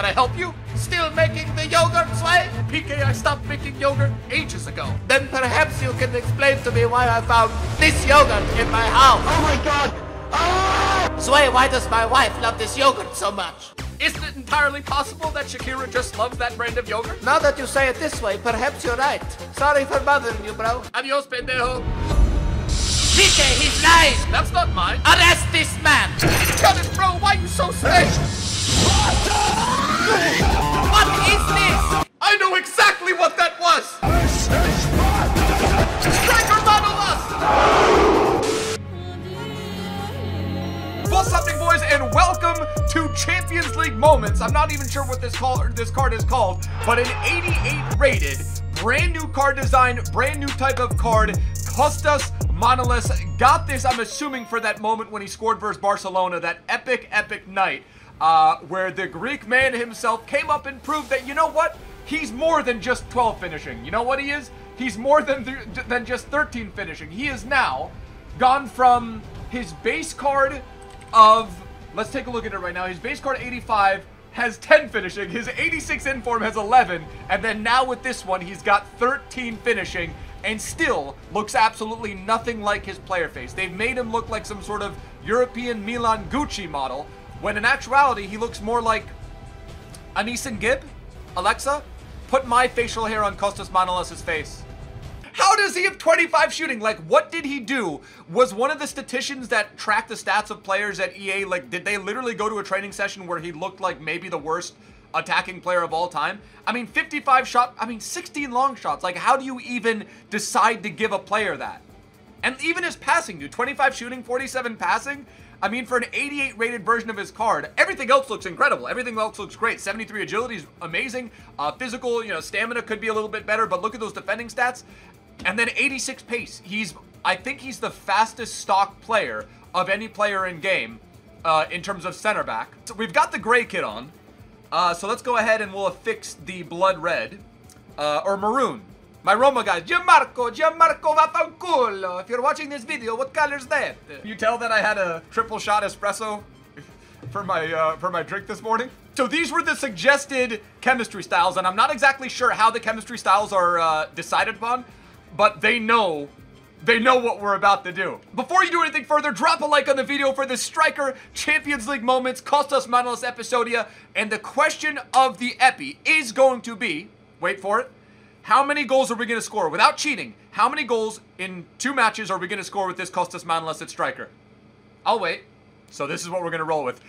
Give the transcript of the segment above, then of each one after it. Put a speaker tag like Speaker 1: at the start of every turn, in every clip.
Speaker 1: Can I help you? Still making the yogurt, Sway? PK, I stopped making yogurt ages ago. Then perhaps you can explain to me why I found this yogurt in my house.
Speaker 2: Oh my god! Ah! Oh!
Speaker 1: Sway, why does my wife love this yogurt so much? Isn't it entirely possible that Shakira just loves that brand of yogurt? Now that you say it this way, perhaps you're right. Sorry for bothering you, bro. Adios, pendejo. PK, he's lying! That's not mine. Arrest this man! Cut it, bro! Why are you so strange? Ah! What is this? I know exactly what that was! Striker! What's happening, boys, and welcome to Champions League Moments. I'm not even sure what this, call, this card is called, but an 88 rated, brand new card design, brand new type of card, Kostas Manolas got this, I'm assuming, for that moment when he scored versus Barcelona, that epic, epic night, uh, where the Greek man himself came up and proved that, you know what? He's more than just 12 finishing. You know what he is? He's more than, th than just 13 finishing. He is now gone from his base card of, let's take a look at it right now, his base card 85 has 10 finishing, his 86 inform has 11, and then now with this one, he's got 13 finishing, and still looks absolutely nothing like his player face. They've made him look like some sort of European Milan Gucci model, when in actuality, he looks more like Anisan Gib? Alexa, put my facial hair on Kostas Manolas' face. How does he have 25 shooting? Like, what did he do? Was one of the statisticians that track the stats of players at EA, like, did they literally go to a training session where he looked like maybe the worst attacking player of all time. I mean, 55 shot, I mean, 16 long shots. Like, how do you even decide to give a player that? And even his passing, dude, 25 shooting, 47 passing. I mean, for an 88 rated version of his card, everything else looks incredible. Everything else looks great. 73 agility is amazing. Uh, physical, you know, stamina could be a little bit better, but look at those defending stats. And then 86 pace. He's, I think he's the fastest stock player of any player in game uh, in terms of center back. So we've got the gray kit on. Uh, so let's go ahead and we'll affix the blood red. Uh, or maroon. My Roma guys, Gianmarco, Gianmarco vaffanculo. If you're watching this video, what color's that? You tell that I had a triple shot espresso for my uh, for my drink this morning. So these were the suggested chemistry styles, and I'm not exactly sure how the chemistry styles are uh, decided upon, but they know they know what we're about to do. Before you do anything further, drop a like on the video for this Striker Champions League moments, Kostas Manolas Episodia, and the question of the Epi is going to be, wait for it, how many goals are we going to score? Without cheating, how many goals in two matches are we going to score with this Kostas Manolas at Striker? I'll wait. So this is what we're going to roll with.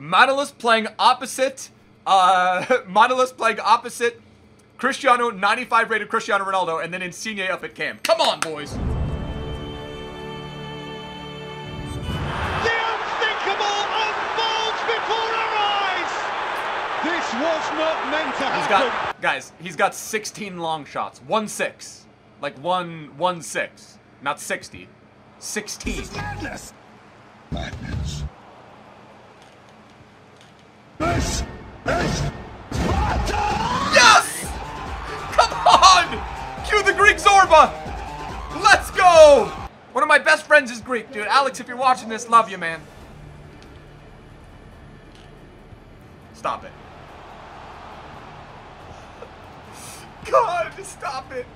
Speaker 1: Manolas playing opposite, uh, Manolas playing opposite Cristiano, 95 rated Cristiano Ronaldo, and then Insigne up at Cam. Come on, boys.
Speaker 3: Not meant to happen.
Speaker 1: He's got, guys, he's got 16 long shots. 1-6. Like 1 1 6. Not 60. 16.
Speaker 3: This is madness. Madness. This is Sparta!
Speaker 1: Yes! Come on! Cue the Greek Zorba! Let's go! One of my best friends is Greek, dude. Alex, if you're watching this, love you, man. Stop it. God, stop it.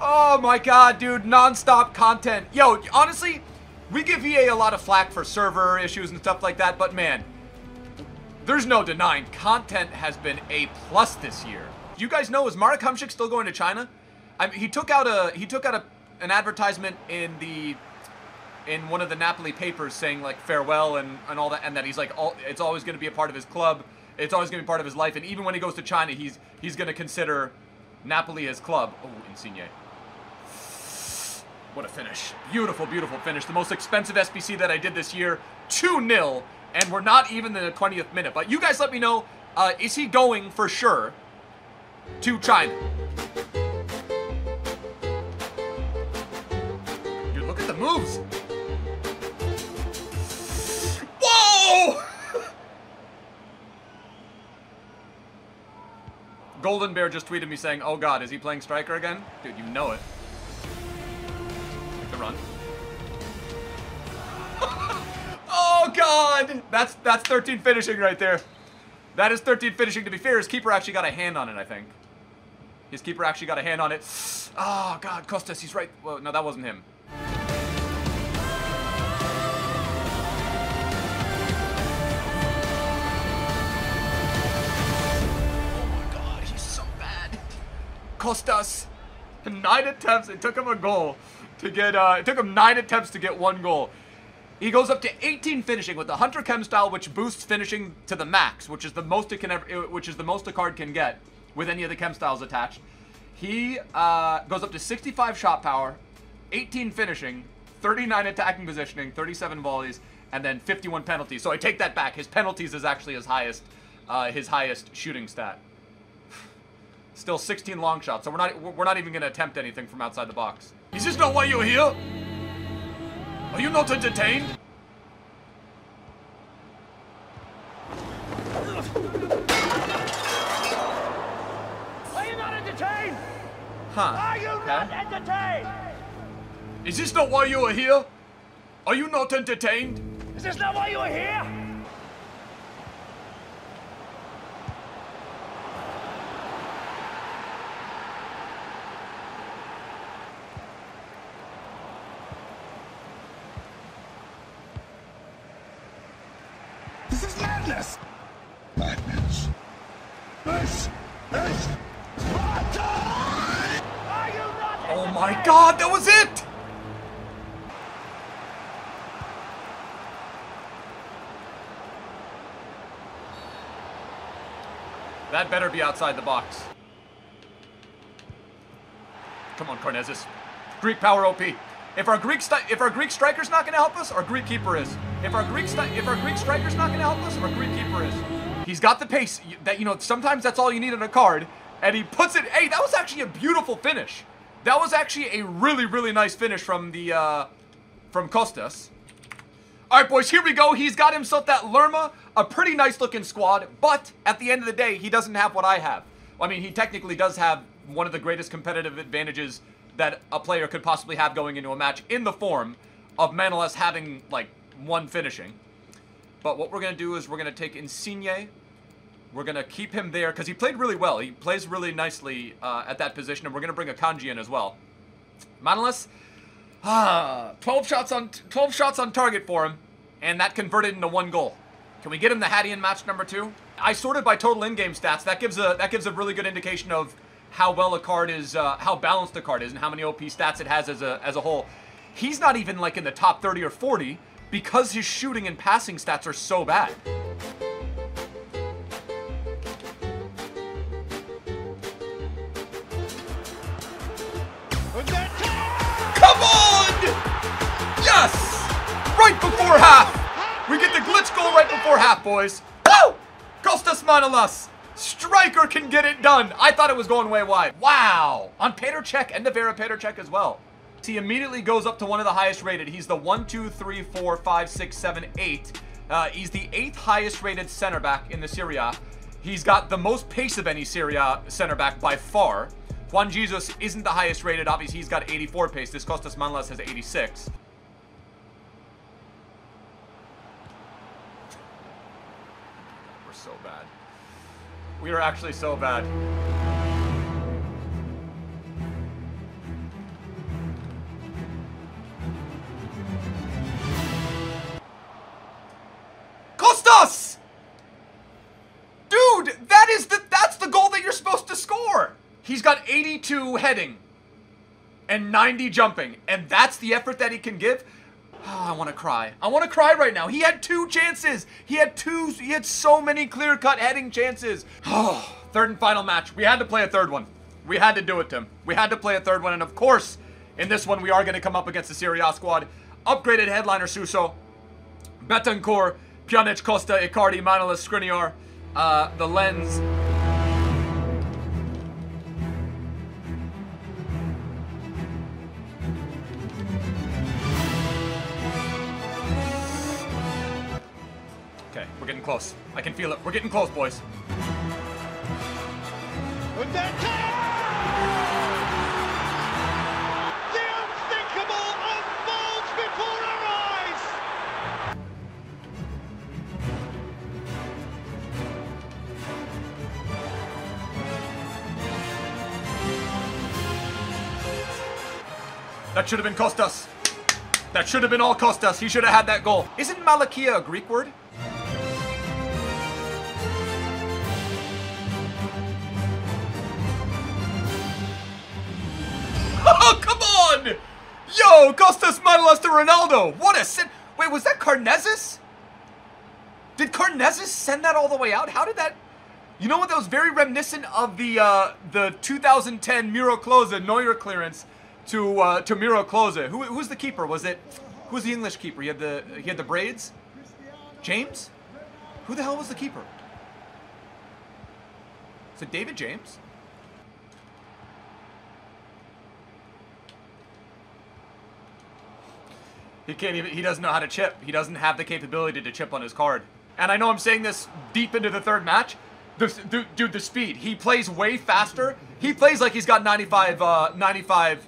Speaker 1: Oh my god, dude, non-stop content. Yo, honestly, we give EA a lot of flack for server issues and stuff like that, but man, there's no denying content has been A plus this year. Do you guys know is Marek Hamšík still going to China? I mean, he took out a he took out a an advertisement in the in one of the Napoli papers saying like farewell and and all that, and that he's like all it's always going to be a part of his club. It's always going to be part of his life, and even when he goes to China, he's he's going to consider Napoli as club. Oh, Insigne. What a finish. Beautiful, beautiful finish. The most expensive SBC that I did this year. 2-0, and we're not even in the 20th minute. But you guys let me know, uh, is he going for sure to China? Dude, look at the moves. Golden Bear just tweeted me saying, oh god, is he playing striker again? Dude, you know it. Make the run. oh god! That's that's 13 finishing right there. That is 13 finishing. To be fair, his keeper actually got a hand on it, I think. His keeper actually got a hand on it. Oh, God, Kostas, he's right. Well, no, that wasn't him. Kostas, nine attempts. It took him a goal to get, uh, it took him nine attempts to get one goal. He goes up to 18 finishing with the Hunter Chem style, which boosts finishing to the max, which is the most it can ever, which is the most a card can get with any of the Chem styles attached. He uh, goes up to 65 shot power, 18 finishing, 39 attacking positioning, 37 volleys, and then 51 penalties. So I take that back. His penalties is actually his highest, uh, his highest shooting stat. Still 16 long shots, so we're not we're not even going to attempt anything from outside the box. Is this not why you're here? Are you not entertained?
Speaker 2: Are you not entertained?
Speaker 1: Huh.
Speaker 2: Are you not entertained?
Speaker 1: Is this not why you are here? Are you not entertained?
Speaker 2: Is this not why you are here?
Speaker 3: This is madness! Madness. This is Sparta!
Speaker 2: Are you not
Speaker 1: Oh my god, that was it! That better be outside the box. Come on, Karnezis. Greek power OP. If our Greek if our Greek striker's not going to help us, our Greek keeper is. If our Greek if our Greek striker's not going to help us, if our Greek keeper is. He's got the pace that you know. Sometimes that's all you need in a card, and he puts it. Hey, that was actually a beautiful finish. That was actually a really really nice finish from the uh, from Kostas. All right, boys, here we go. He's got himself that Lerma, a pretty nice looking squad, but at the end of the day, he doesn't have what I have. I mean, he technically does have one of the greatest competitive advantages that a player could possibly have going into a match in the form of Manolas having, like, one finishing. But what we're going to do is we're going to take Insigne. We're going to keep him there because he played really well. He plays really nicely uh, at that position, and we're going to bring a Kanji in as well. Manolas, Ah, 12 shots on 12 shots on target for him, and that converted into one goal. Can we get him the Hattie in match number two? I sorted by total in-game stats. That gives a that gives a really good indication of how well a card is, uh, how balanced a card is, and how many OP stats it has as a as a whole. He's not even like in the top 30 or 40 because his shooting and passing stats are so bad. Come on! Yes! Right before half! We get the glitch goal right before half, boys. Woo! Kostas Manolas! Striker can get it done. I thought it was going way wide. Wow! On Peter check and the Vera Peterchek as well. He immediately goes up to one of the highest rated. He's the 1, 2, 3, 4, 5, 6, 7, 8. Uh, he's the eighth highest rated center back in the Serie A. He's got the most pace of any Serie A center back by far. Juan Jesus isn't the highest rated. Obviously, he's got 84 pace. This Kostas Manolas has 86. We're so bad. We are actually so bad. He's got 82 heading and 90 jumping, and that's the effort that he can give. Oh, I want to cry. I want to cry right now. He had two chances. He had two. He had so many clear-cut heading chances. Oh, third and final match. We had to play a third one. We had to do it, Tim. We had to play a third one, and of course, in this one, we are going to come up against the Serie A squad. Upgraded headliner Suso, Bentancur, Pjanic, Costa, Icardi, Manolas, Skriniar, uh, the lens. close. I can feel it. We're getting close, boys.
Speaker 3: The unthinkable unfolds before our eyes.
Speaker 1: That should have been Kostas. That should have been all Kostas. He should have had that goal. Isn't Malakia a Greek word? Yo, Kostas Manolas to Ronaldo. What a sin. Wait, was that Karnezis? Did Karnezis send that all the way out? How did that... You know what? That was very reminiscent of the uh, the 2010 Miro Klose Neuer clearance to uh, to Miro Klose. Who who's the keeper? Was it who's the English keeper? He had the he had the braids. James? Who the hell was the keeper? Is it David James? He can't even, he doesn't know how to chip. He doesn't have the capability to chip on his card. And I know I'm saying this deep into the third match. The, dude, dude, the speed. He plays way faster. He plays like he's got 95, uh, 95,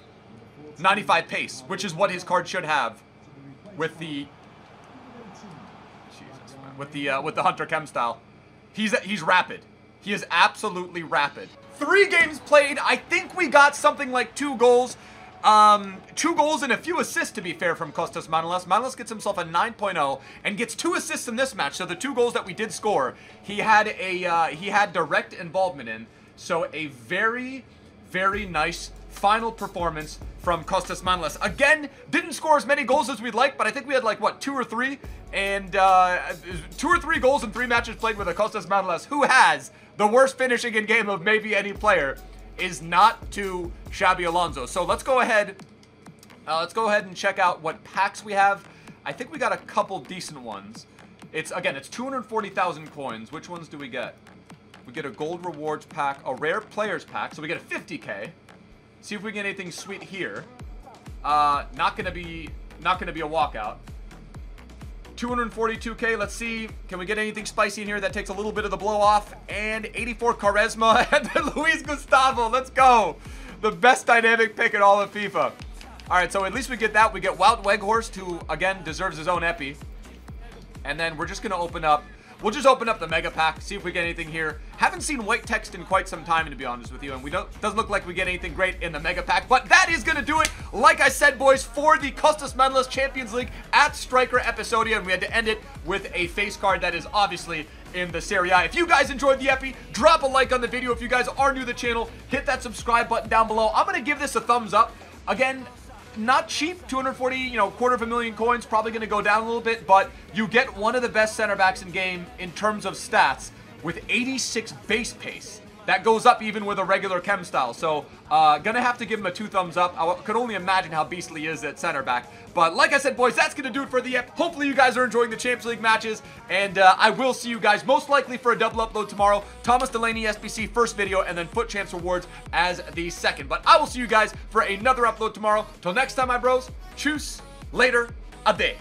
Speaker 1: 95 pace, which is what his card should have with the, Jesus, man, with the, uh, with the Hunter Chem style. He's, he's rapid. He is absolutely rapid. Three games played. I think we got something like two goals. Um, two goals and a few assists, to be fair, from Kostas Manolas. Manolas gets himself a 9.0 and gets two assists in this match. So the two goals that we did score, he had a uh, he had direct involvement in. So a very, very nice final performance from Kostas Manolas. Again, didn't score as many goals as we'd like, but I think we had like, what, two or three? And uh, two or three goals in three matches played with a Kostas Manolas, who has the worst finishing in game of maybe any player is not to Shabby Alonso. So let's go ahead. Uh, let's go ahead and check out what packs we have. I think we got a couple decent ones. It's again, it's 240,000 coins. Which ones do we get? We get a gold rewards pack, a rare players pack, so we get a 50k. See if we get anything sweet here. Uh, not gonna be, not gonna be a walkout. 242k. Let's see. Can we get anything spicy in here that takes a little bit of the blow off? And 84 Quaresma and then Luis Gustavo. Let's go. The best dynamic pick in all of FIFA. All right, so at least we get that. We get Wout Weghorst, who, again, deserves his own epi. And then we're just going to open up We'll just open up the mega pack, see if we get anything here. Haven't seen white text in quite some time, to be honest with you, and we don't doesn't look like we get anything great in the mega pack. But that is gonna do it, like I said, boys, for the Kostas Manolas Champions League at Striker Episodia, and we had to end it with a face card that is obviously in the Serie A. If you guys enjoyed the epi, drop a like on the video. If you guys are new to the channel, hit that subscribe button down below. I'm gonna give this a thumbs up. Again, not cheap 240 you know quarter of a million coins probably going to go down a little bit but you get one of the best center backs in game in terms of stats with 86 base pace that goes up even with a regular chem style. So, uh, gonna have to give him a two thumbs up. I could only imagine how beastly he is at center back. But like I said, boys, that's gonna do it for the ep. Hopefully you guys are enjoying the Champions League matches. And uh, I will see you guys most likely for a double upload tomorrow. Thomas Delaney SBC first video and then FUT Champs Rewards as the second. But I will see you guys for another upload tomorrow. Till next time, my bros. Choose later. A day.